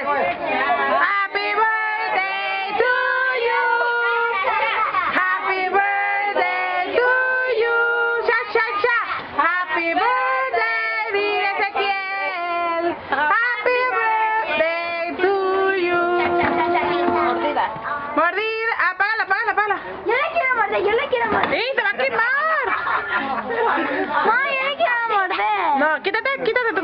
Happy birthday to you. Happy birthday to you. Happy birthday bezequiel Happy birthday to you. Mordir. Ah, a palace yo le quiero morder yo le quiero quítate, quítate